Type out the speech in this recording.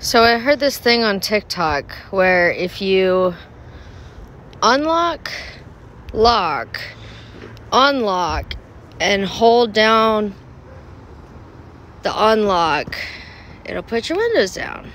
So I heard this thing on TikTok where if you unlock, lock, unlock, and hold down the unlock, it'll put your windows down.